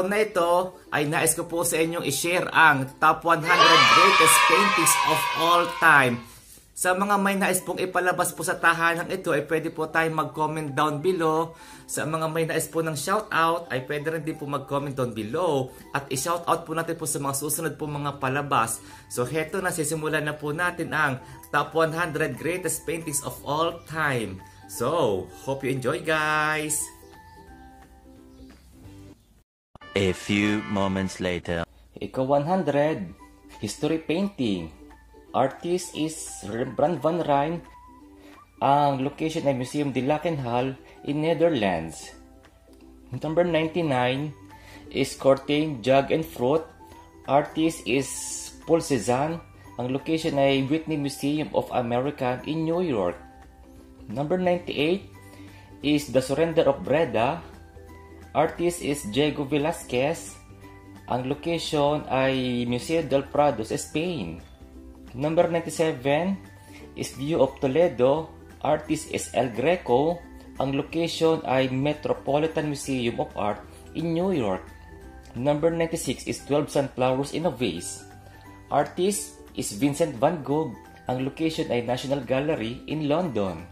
Araw na ito ay nais ko po sa inyong i-share ang top 100 greatest paintings of all time. Sa mga may nais pong ipalabas po sa tahanang ito ay pwede po tayong mag-comment down below. Sa mga may nais po ng shoutout ay pwede rin din po mag-comment down below. At i-shoutout po natin po sa mga susunod po mga palabas. So heto na sisimulan na po natin ang top 100 greatest paintings of all time. So, hope you enjoy guys! A few moments later. Ika 100. History painting. Artist is Rembrandt van Rijn. Ang location ay Museum de Lakenhal in Netherlands. Number 99 is Courting Jug and Fruit. Artist is Paul Cézanne. Ang location ay Whitney Museum of America in New York. Number 98 is The Surrender of Breda. Artist is Diego Velasquez. Ang location ay Museo del Prado sa Spain. Number 97 is View of Toledo. Artist is El Greco. Ang location ay Metropolitan Museum of Art in New York. Number 96 is 12 Sunflowers in a Vase. Artist is Vincent van Gogh. Ang location ay National Gallery in London.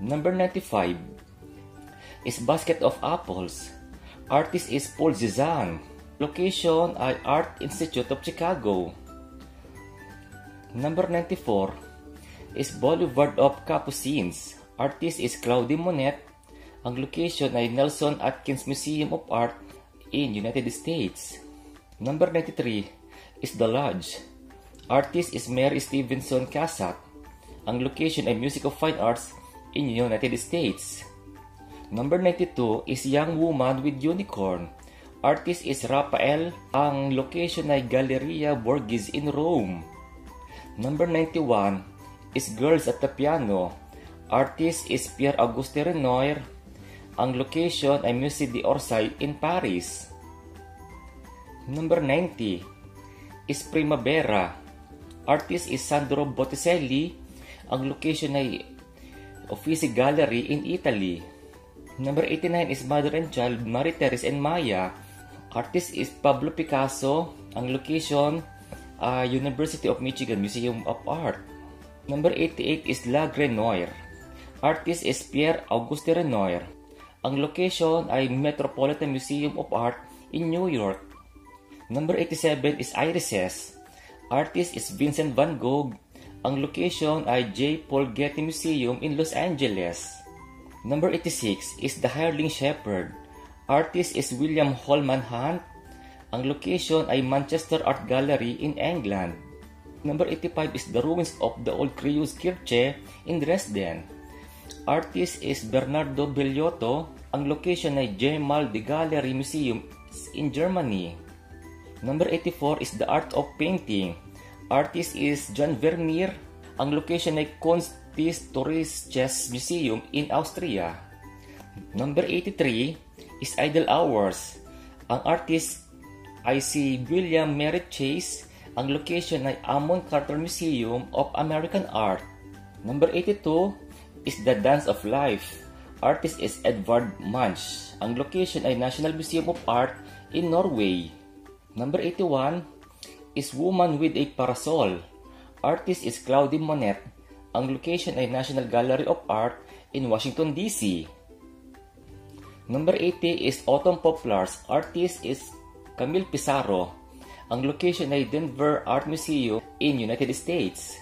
Number 95 is Basket of Apples. Artist is Paul Cézanne. Location ay Art Institute of Chicago. Number 94 is Boulevard of Capucines. Artist is Claudie Monet. Ang location ay Nelson Atkins Museum of Art in United States. Number 93 is The Lodge. Artist is Mary Stevenson Cassatt. Ang location ay Music of Fine Arts in United States. Number 92 is Young Woman with Unicorn. Artist is Raphael. Ang location ay Galleria Borghese in Rome. Number 91 is Girls at the Piano. Artist is Pierre-Auguste Renoir. Ang location ay Musée d'Orsay in Paris. Number 90 is Primavera. Artist is Sandro Botticelli. Ang location ay Uffizi Gallery in Italy. Number 89 is Mother and Child, Marie Therese and Maya. Artist is Pablo Picasso. Ang location, uh, University of Michigan Museum of Art. Number 88 is La Grenoir. Artist is Pierre Auguste Renoir. Ang location ay Metropolitan Museum of Art in New York. Number 87 is Irises. Artist is Vincent van Gogh. Ang location ay J. Paul Getty Museum in Los Angeles. Number 86 is The Hireling Shepherd. Artist is William Holman Hunt. Ang location ay Manchester Art Gallery in England. Number 85 is The Ruins of the Old Creus Kirche in Dresden. Artist is Bernardo Bellotto. Ang location ay Gemal de Gallery Museum in Germany. Number 84 is The Art of Painting. Artist is John Vermeer. Ang location ay Kunsthistorisches Museum in Austria. Number 83 is Idle Hours. Ang artist ay si William Merritt Chase. Ang location ay Amon Carter Museum of American Art. Number 82 is The Dance of Life. Artist is Edvard Munch. Ang location ay National Museum of Art in Norway. Number 81 is Woman with a Parasol. Artist is Claudie Monet. Ang location ay National Gallery of Art in Washington, D.C. Number 80 is Autumn Poplars. Artist is Camille Pizarro. Ang location ay Denver Art Museum in United States.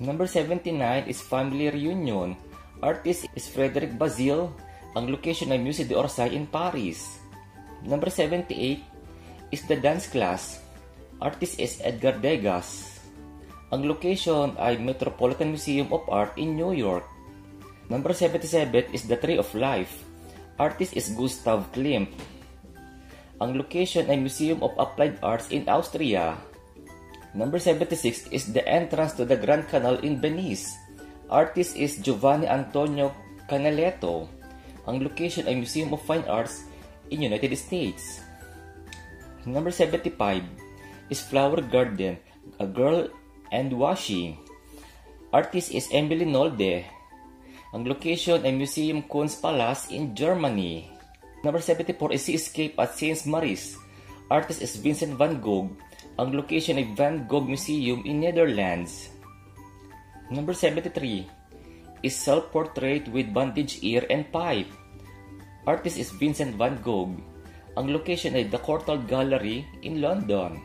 Number 79 is Family Reunion. Artist is Frederic Bazille. Ang location ay Musée d'Orsay in Paris. Number 78 is The Dance Class. Artist is Edgar Degas. Ang location ay Metropolitan Museum of Art in New York. Number 77 is The Tree of Life. Artist is Gustav Klimt. Ang location ay Museum of Applied Arts in Austria. Number 76 is the entrance to the Grand Canal in Venice. Artist is Giovanni Antonio Canaletto. Ang location ay Museum of Fine Arts in United States. Number 75 is Flower Garden, A Girl and Washing. Artist is Emily Nolde. Ang location ay Museum Kunstpalast in Germany. Number 74 is Seascape at Saint Maurice. Artist is Vincent van Gogh. Ang location ay Van Gogh Museum in Netherlands. Number 73 is Self-Portrait with Bandage Ear and Pipe. Artist is Vincent van Gogh. Ang location ay The Courtauld Gallery in London.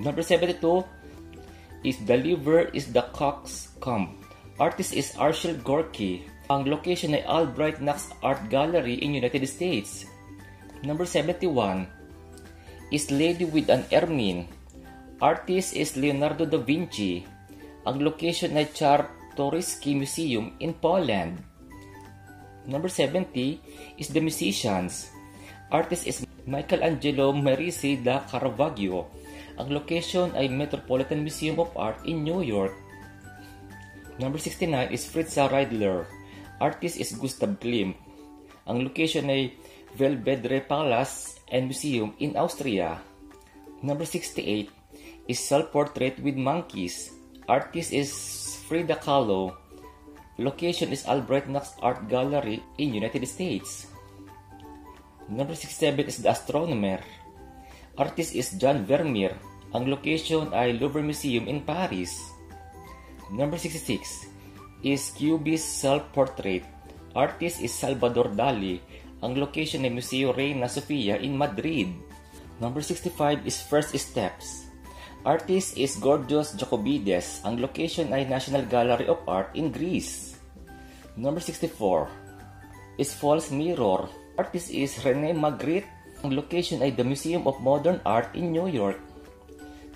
Number 72 is The Liver is the Cox Comb. Artist is Arshil Gorky. Ang location ay Albright Knox Art Gallery in United States. Number 71 is Lady with an Ermine. Artist is Leonardo da Vinci. Ang location ay Czartoryski Museum in Poland. Number 70 is The Musicians. Artist is Michelangelo Merisi da Caravaggio. Ang location ay Metropolitan Museum of Art in New York. Number 69 is Fritza Reidler. Artist is Gustav Klimt. Ang location ay Belvedere Palace and Museum in Austria. Number 68 is Self-Portrait with Monkeys. Artist is Frida Kahlo. Location is Albright Knox Art Gallery in United States. Number 67 is The Astronomer. Artist is John Vermeer. Ang location ay Louvre Museum in Paris. Number 66 is Cubist Self-Portrait. Artist is Salvador Dali. Ang location ay Museo Reina Sofia in Madrid. Number 65 is First Steps. Artist is Gorgios Jacobides. Ang location ay National Gallery of Art in Greece. Number 64 is False Mirror. Artist is Rene Magritte. Ang location ay the Museum of Modern Art in New York.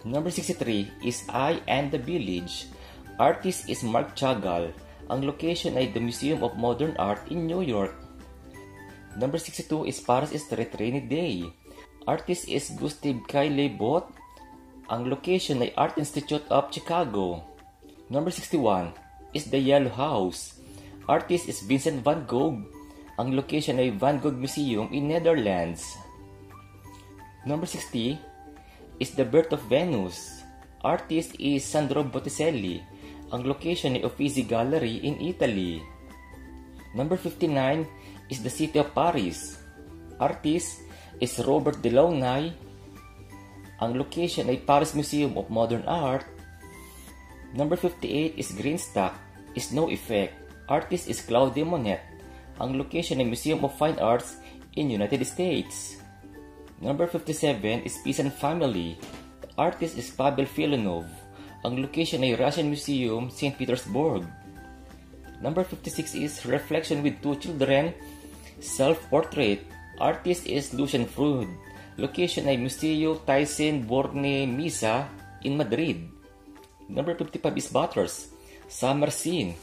Number 63 is I and the Village. Artist is Mark Chagall. Ang location ay the Museum of Modern Art in New York. Number 62 is Paris Street Rainy Day. Artist is Gustave Kyle Bot. Ang location ay Art Institute of Chicago. Number 61 is The Yellow House. Artist is Vincent van Gogh. Ang location ay Van Gogh Museum in Netherlands. Number 60 is The Birth of Venus. Artist is Sandro Botticelli. Ang location ay Uffizi Gallery in Italy. Number 59 is the City of Paris. Artist is Robert Delaunay. Ang location ay Paris Museum of Modern Art. Number 58 is Greenstock, Snow Effect. Artist is Claude Monet. Ang location ay Museum of Fine Arts in United States. Number 57 is Peace and Family. Artist is Pavel Filonov. Ang location ay Russian Museum, St. Petersburg. Number 56 is Reflection with Two Children, Self-Portrait. Artist is Lucian Freud. Location ay Museo Thyssen Borne Misa in Madrid. Number 55 is Butters, Summer Scene.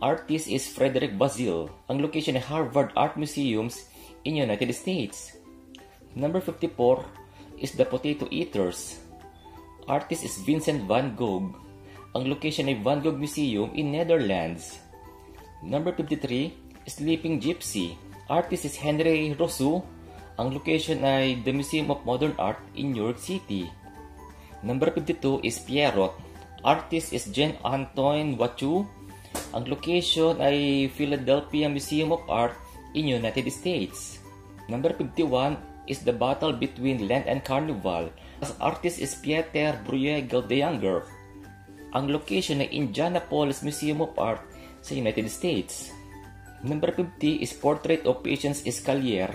Artist is Frederick Bazil. Ang location ay Harvard Art Museums in United States. Number 54 is The Potato Eaters. Artist is Vincent van Gogh. Ang location ay Van Gogh Museum in Netherlands. Number 53, Sleeping Gypsy. Artist is Henry Rousseau. Ang location ay the Museum of Modern Art in New York City. Number 52 is Pierrot. Artist is Jean Antoine Watteau. Ang location ay Philadelphia Museum of Art in United States. Number 51 is the battle between Land and Carnival. As artist is Pieter Bruegel the Younger. Ang location ay Indianapolis Museum of Art sa United States. Number 50 is Portrait of Patience Escalier.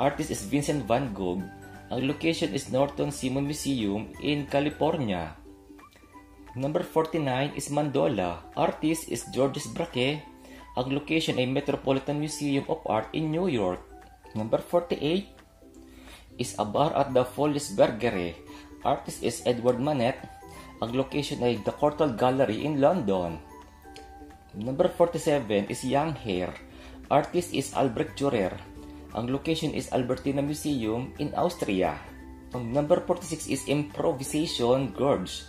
Artist is Vincent van Gogh. Ang location is Norton Simon Museum in California. Number 49 is Mandola. Artist is Georges Braque. Ang location ay Metropolitan Museum of Art in New York. Number 48 is a bar at the Follisbergere. Artist is Edward Manet. Ang location ay the Courtauld Gallery in London. Number 47 is Young Hair. Artist is Albrecht Dürer. Ang location is Albertina Museum in Austria. Ang number 46 is Improvisation Gorge.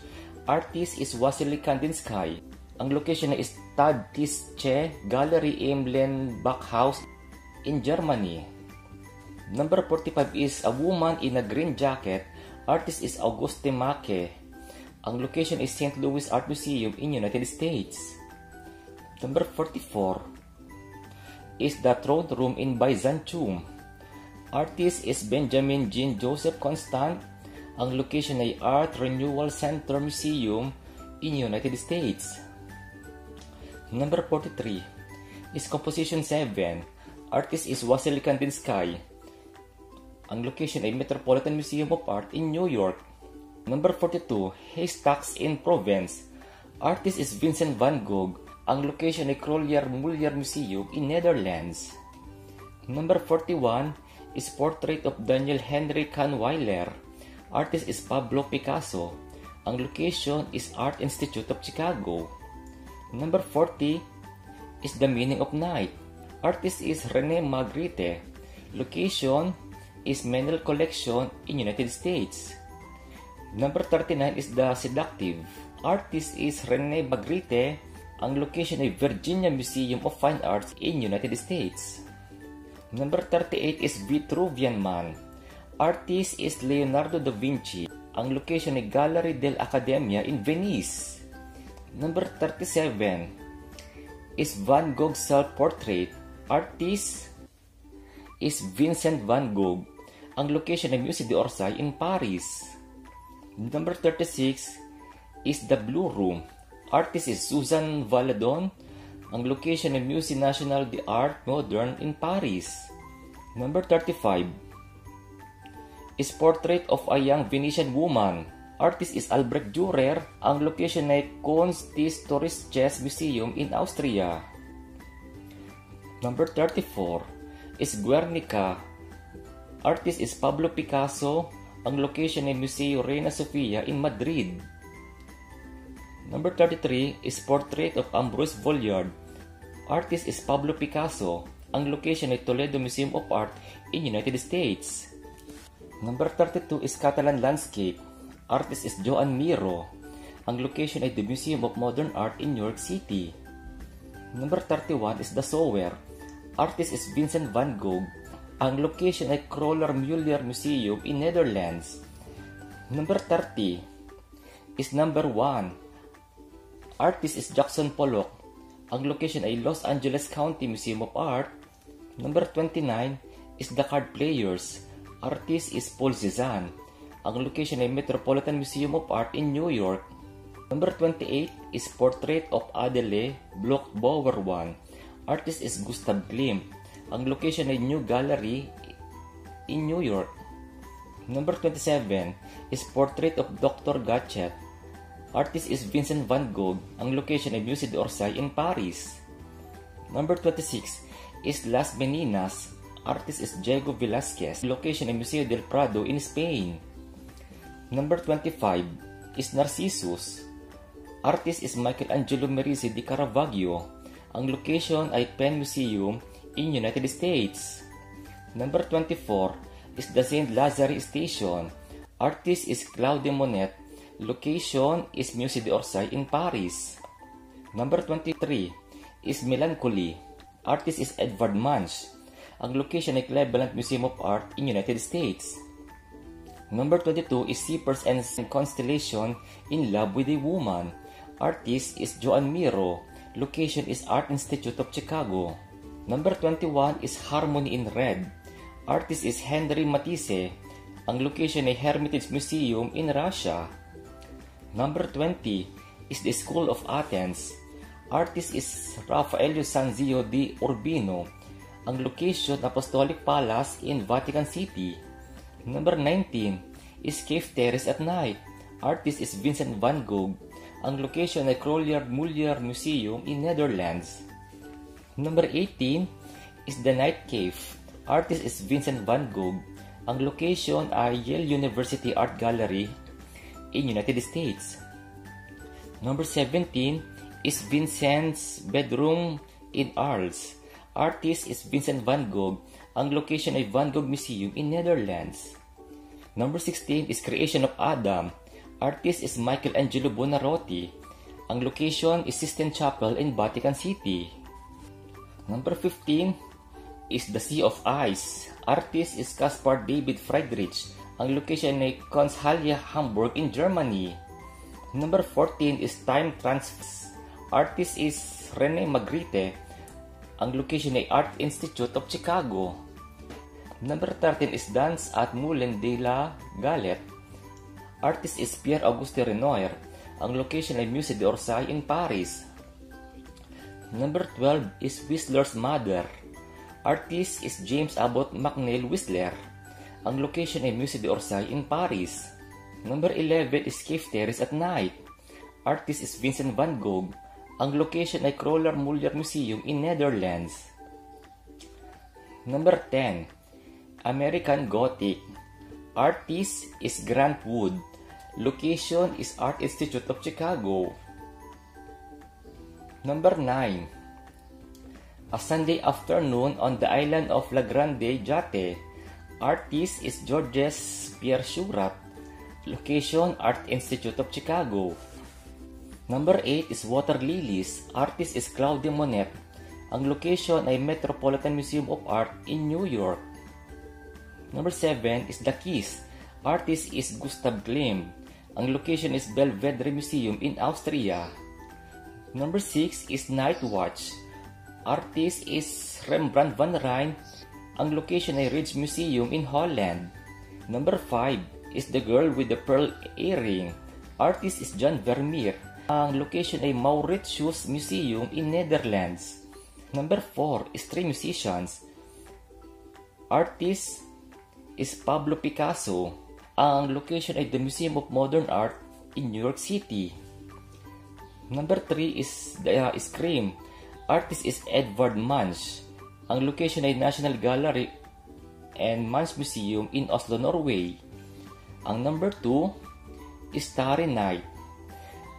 Artist is Vasily Kandinsky. Ang location is Tad Tische Gallery im Lenbachhaus in Germany. Number 45 is A Woman in a Green Jacket. Artist is Auguste Make. Ang location is St. Louis Art Museum in United States. Number 44 is The Throne Room in Byzantium. Artist is Benjamin Jean Joseph Constant. Ang location ay Art Renewal Center Museum in United States. Number 43 is Composition 7. Artist is Wassily Kandinsky. Ang location ay Metropolitan Museum of Art in New York. Number 42, Haystacks in Provence. Artist is Vincent van Gogh. Ang location ay Krolier Muller Museum in Netherlands. Number 41 is Portrait of Daniel Henry Kahnweiler. Artist is Pablo Picasso. Ang location is Art Institute of Chicago. Number 40 is The Meaning of Night. Artist is Rene Magritte. Location is Menel Collection in United States. Number 39 is The Seductive. Artist is Rene Magritte. Ang location ay Virginia Museum of Fine Arts in United States. Number 38 is Vitruvian Man. Artist is Leonardo da Vinci. Ang location ay Gallery dell'Accademia in Venice. Number 37 is Van Gogh Self-Portrait. Artist is Vincent van Gogh. Ang location ay Musée d'Orsay in Paris. Number 36 is The Blue Room. Artist is Susan Valadon. Ang location ay Musée National d'Art Modern in Paris. Number 35 is Portrait of a Young Venetian Woman. Artist is Albrecht Dürer. Ang location ay Kunsthistorisches Museum in Austria. Number 34 is Guernica. Artist is Pablo Picasso. Ang location ay Museo Reina Sofia in Madrid. Number 33 is Portrait of Ambrose Vollard. Artist is Pablo Picasso. Ang location ay Toledo Museum of Art in United States. Number 32 is Catalan Landscape. Artist is Joan Miro. Ang location ay the Museum of Modern Art in New York City. Number 31 is The Sower. Artist is Vincent van Gogh. Ang location ay Kroller Muller Museum in Netherlands. Number 30 is number 1. Artist is Jackson Pollock. Ang location ay Los Angeles County Museum of Art. Number 29 is The Card Players. Artist is Paul Cézanne. Ang location ay Metropolitan Museum of Art in New York. Number 28 is Portrait of Adele Bloch-Bauer 1. Artist is Gustav Klimt. Ang location ay New Gallery in New York. Number 27 is Portrait of Dr. Gachet. Artist is Vincent van Gogh. Ang location ay Musée d'Orsay in Paris. Number 26 is Las Meninas. Artist is Diego Velázquez. Location ay Museo del Prado in Spain. Number 25 is Narcissus. Artist is Michelangelo Merisi di Caravaggio. Ang location ay Penn Museum in United States. Number 24 is the St. Lazare Station. Artist is Claude Monet. Location is Musée d'Orsay in Paris. Number 23 is Melancholy. Artist is Edvard Munch. Ang location ay Cleveland Museum of Art in United States. Number 22 is Seepers and Constellation in Love with a Woman. Artist is Joan Miro. Location is Art Institute of Chicago. Number 21 is Harmony in Red. Artist is Henry Matisse. Ang location ay Hermitage Museum in Russia. Number 20 is the School of Athens. Artist is Raffaello Sanzio di Urbino. Ang location, Apostolic Palace in Vatican City. Number 19 is Cave Terrace at Night. Artist is Vincent van Gogh. Ang location ay Krolier Muller Museum in Netherlands. Number 18 is The Night Cave. Artist is Vincent van Gogh. Ang location ay Yale University Art Gallery in United States. Number 17 is Vincent's Bedroom in Arles. Artist is Vincent van Gogh. Ang location ay Van Gogh Museum in Netherlands. Number 16 is Creation of Adam. Artist is Michelangelo Buonarroti. Ang location is Sistine Chapel in Vatican City. Number 15 is The Sea of Ice. Artist is Caspar David Friedrich. Ang location ay Kunsthalle Hamburg in Germany. Number 14 is Time Transfer. Artist is Rene Magritte. Ang location ay Art Institute of Chicago. Number 13 is Dance at Moulin de la Galette. Artist is Pierre-Auguste Renoir. Ang location ay Musée d'Orsay in Paris. Number 12 is Whistler's Mother. Artist is James Abbott McNeil Whistler. Ang location ay Musée d'Orsay in Paris. Number 11 is Cave Terrace at Night. Artist is Vincent van Gogh. Ang location ay Kroller Muller Museum in Netherlands. Number 10, American Gothic. Artist is Grant Wood. Location is Art Institute of Chicago. Number 9. A Sunday afternoon on the island of La Grande Jatte. Artist is Georges Pierre Surat. Location Art Institute of Chicago. Number 8 is Water Lilies. Artist is Claude Monet. Ang location ay Metropolitan Museum of Art in New York. Number 7 is The Keys. Artist is Gustav Klimt. Ang location is Belvedere Museum in Austria. Number 6 is Night Watch. Artist is Rembrandt van Rijn. Ang location ay Ridge Museum in Holland. Number 5 is The Girl with the Pearl Earring. Artist is John Vermeer. Ang location ay Mauritius Museum in Netherlands. Number 4 is Three Musicians. Artist is Pablo Picasso. Ang location ay the Museum of Modern Art in New York City. Number 3 is the uh, Scream. Artist is Edvard Munch. Ang location ay National Gallery and Munch Museum in Oslo, Norway. Ang number 2 is Starry Night.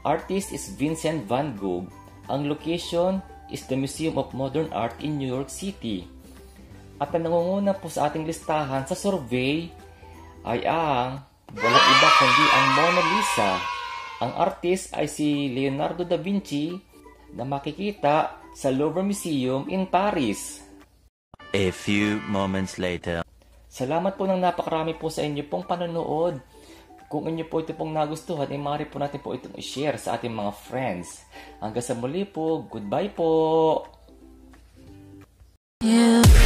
Artist is Vincent van Gogh. Ang location is the Museum of Modern Art in New York City. At ang nangunguna po sa ating listahan sa survey ay ang walang iba kundi ang Mona Lisa. Ang artist ay si Leonardo da Vinci na makikita sa Louvre Museum in Paris. A few moments later. Salamat po ng napakarami po sa inyo pong panonood. Kung inyo po ito pong nagustuhan, ay eh, maaari po natin po itong i-share sa ating mga friends. Hanggang sa muli po, goodbye po! Yeah.